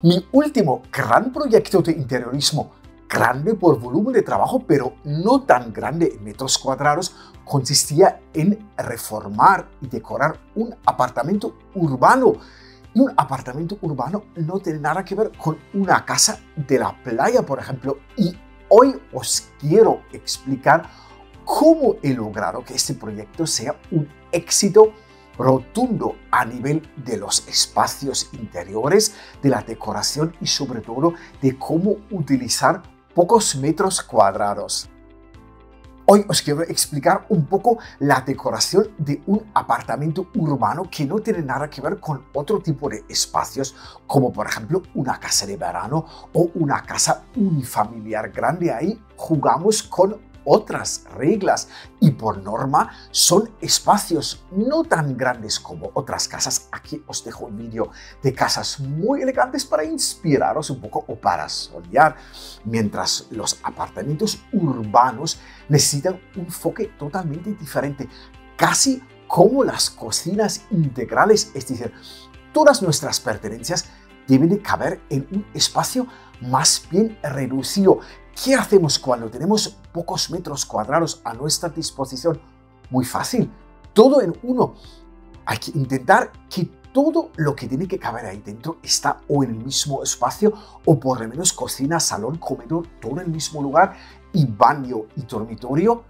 Mi último gran proyecto de interiorismo, grande por volumen de trabajo, pero no tan grande en metros cuadrados, consistía en reformar y decorar un apartamento urbano. Un apartamento urbano no tiene nada que ver con una casa de la playa, por ejemplo. Y hoy os quiero explicar cómo he logrado que este proyecto sea un éxito rotundo a nivel de los espacios interiores, de la decoración y sobre todo de cómo utilizar pocos metros cuadrados. Hoy os quiero explicar un poco la decoración de un apartamento urbano que no tiene nada que ver con otro tipo de espacios, como por ejemplo una casa de verano o una casa unifamiliar grande. Ahí jugamos con otras reglas y por norma son espacios no tan grandes como otras casas. Aquí os dejo un vídeo de casas muy elegantes para inspiraros un poco o para soñar, mientras los apartamentos urbanos necesitan un enfoque totalmente diferente, casi como las cocinas integrales, es decir, todas nuestras pertenencias deben de caber en un espacio más bien reducido ¿Qué hacemos cuando tenemos pocos metros cuadrados a nuestra disposición? Muy fácil, todo en uno. Hay que intentar que todo lo que tiene que caber ahí dentro está o en el mismo espacio o por lo menos cocina, salón, comedor, todo en el mismo lugar y baño y dormitorio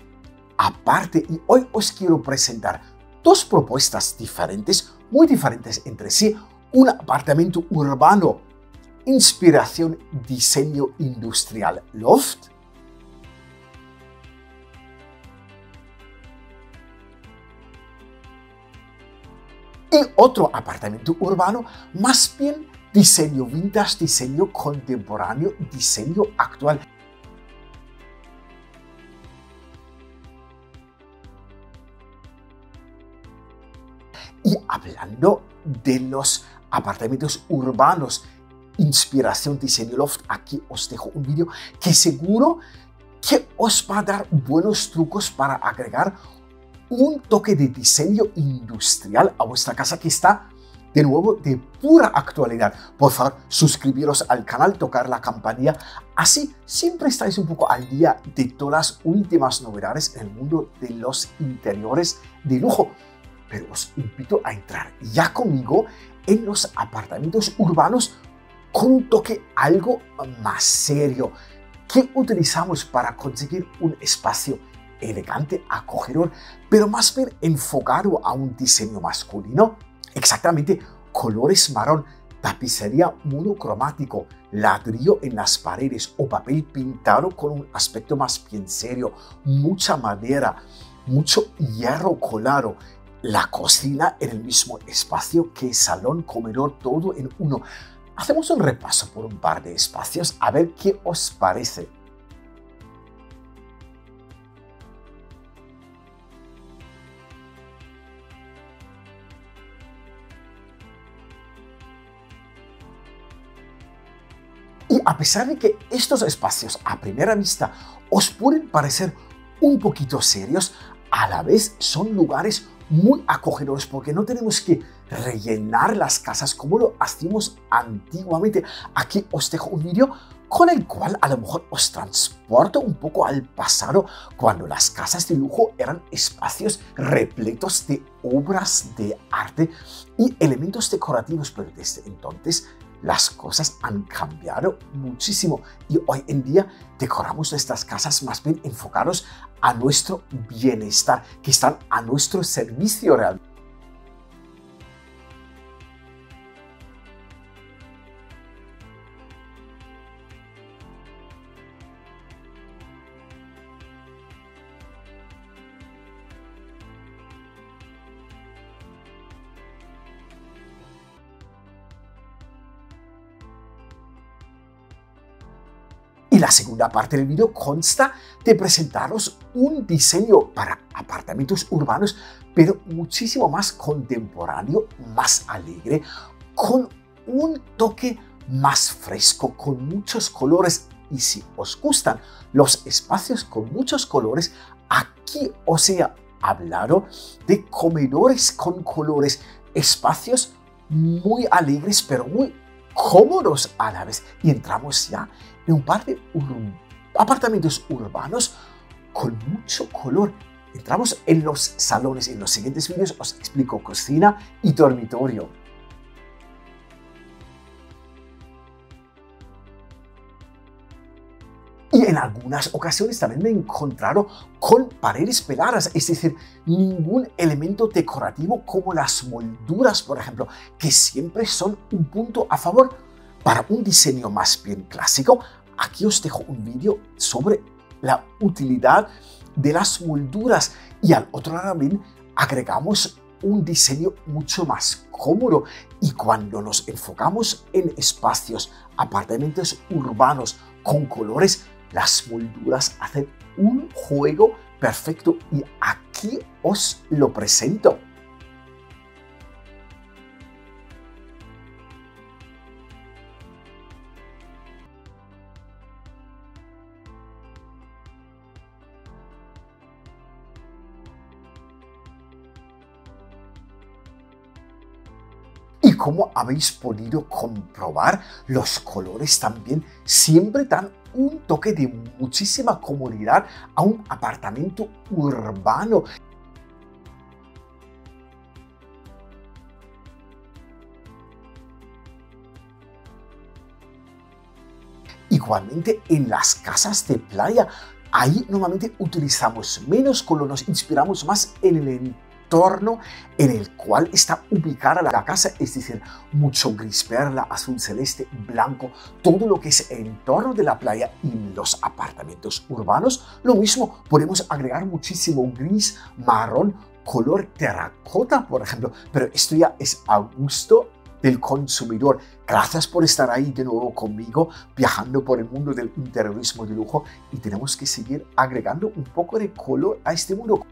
aparte. Y hoy os quiero presentar dos propuestas diferentes, muy diferentes entre sí. Un apartamento urbano inspiración diseño industrial loft. Y otro apartamento urbano, más bien diseño vintage, diseño contemporáneo, diseño actual. Y hablando de los apartamentos urbanos inspiración diseño loft, aquí os dejo un vídeo que seguro que os va a dar buenos trucos para agregar un toque de diseño industrial a vuestra casa que está de nuevo de pura actualidad. Por favor, suscribiros al canal, tocar la campanilla, así siempre estáis un poco al día de todas las últimas novedades en el mundo de los interiores de lujo. Pero os invito a entrar ya conmigo en los apartamentos urbanos con un toque algo más serio. ¿Qué utilizamos para conseguir un espacio elegante, acogedor, pero más bien enfocado a un diseño masculino? Exactamente, colores marrón, tapicería monocromático, ladrillo en las paredes o papel pintado con un aspecto más bien serio, mucha madera, mucho hierro colado, la cocina en el mismo espacio que salón, comedor, todo en uno. Hacemos un repaso por un par de espacios a ver qué os parece. Y a pesar de que estos espacios a primera vista os pueden parecer un poquito serios, a la vez son lugares muy acogedores porque no tenemos que rellenar las casas como lo hacíamos antiguamente. Aquí os dejo un vídeo con el cual a lo mejor os transporto un poco al pasado cuando las casas de lujo eran espacios repletos de obras de arte y elementos decorativos, pero desde entonces las cosas han cambiado muchísimo y hoy en día decoramos nuestras casas más bien enfocados a nuestro bienestar, que están a nuestro servicio real. Y la segunda parte del video consta de presentaros un diseño para apartamentos urbanos, pero muchísimo más contemporáneo, más alegre, con un toque más fresco, con muchos colores. Y si os gustan los espacios con muchos colores, aquí os he hablado de comedores con colores, espacios muy alegres, pero muy cómodos a la vez. Y entramos ya en un par de apartamentos urbanos con mucho color. Entramos en los salones. En los siguientes vídeos os explico cocina y dormitorio. Y en algunas ocasiones también me he encontrado con paredes peladas, es decir, ningún elemento decorativo como las molduras, por ejemplo, que siempre son un punto a favor. Para un diseño más bien clásico, aquí os dejo un vídeo sobre la utilidad de las molduras y al otro lado también agregamos un diseño mucho más cómodo y cuando nos enfocamos en espacios, apartamentos urbanos con colores las molduras hacen un juego perfecto y aquí os lo presento. Como habéis podido comprobar, los colores también siempre dan un toque de muchísima comodidad a un apartamento urbano. Igualmente en las casas de playa, ahí normalmente utilizamos menos color, nos inspiramos más en el entorno en el cual está ubicada la casa, es decir, mucho gris perla, azul celeste, blanco, todo lo que es el entorno de la playa y los apartamentos urbanos. Lo mismo, podemos agregar muchísimo gris, marrón, color terracota, por ejemplo, pero esto ya es a gusto del consumidor. Gracias por estar ahí de nuevo conmigo, viajando por el mundo del interiorismo de lujo y tenemos que seguir agregando un poco de color a este mundo.